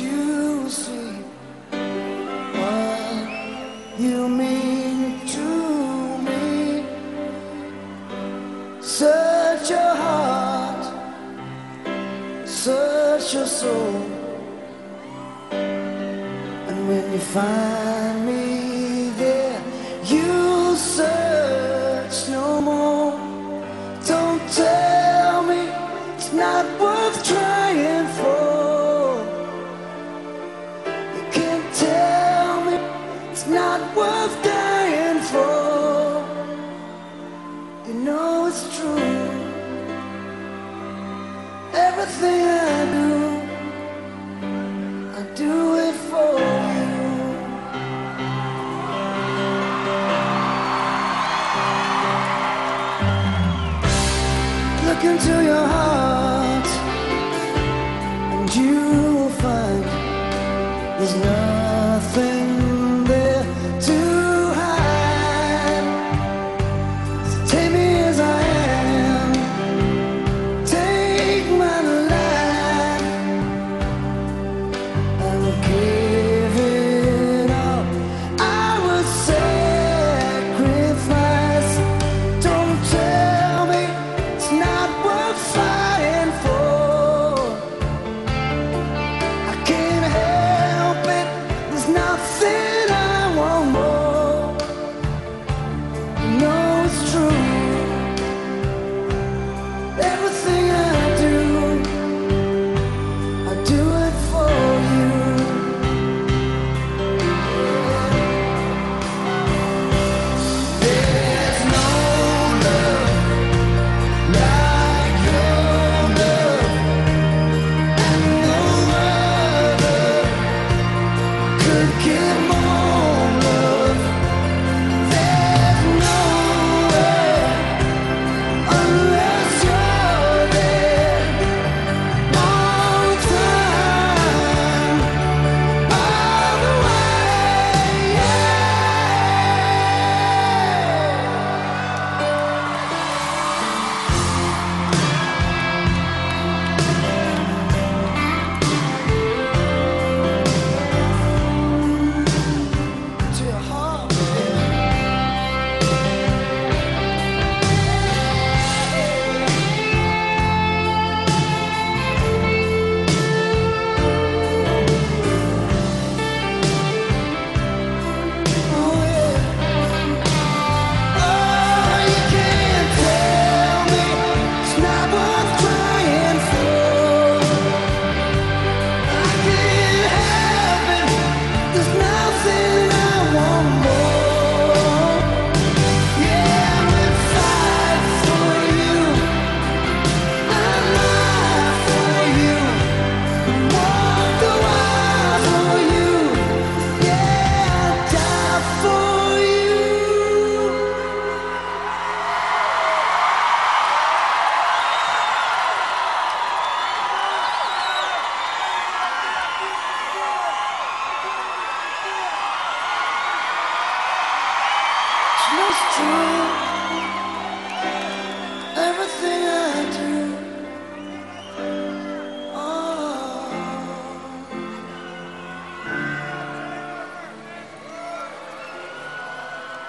you see what you mean to me? Search your heart, search your soul, and when you find Everything I do, I do it for you. Look into your heart, and you.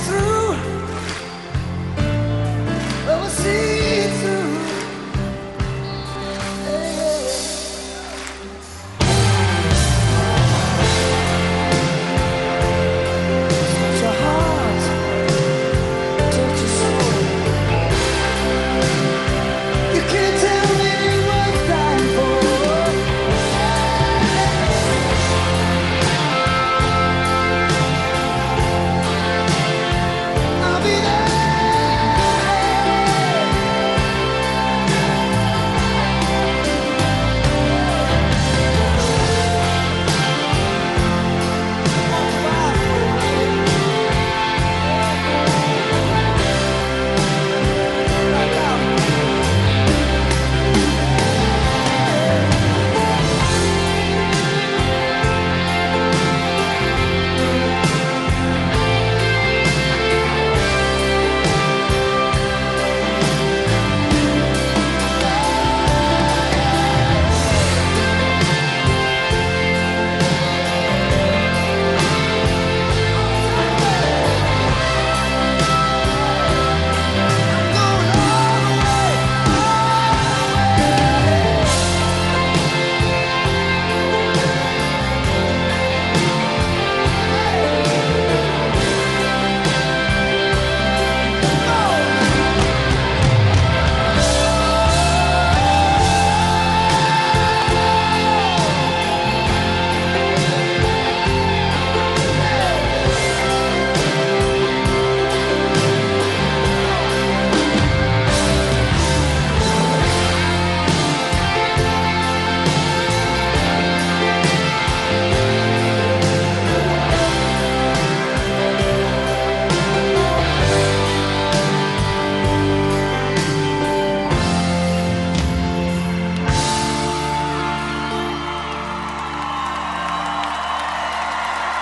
through.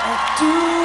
I do.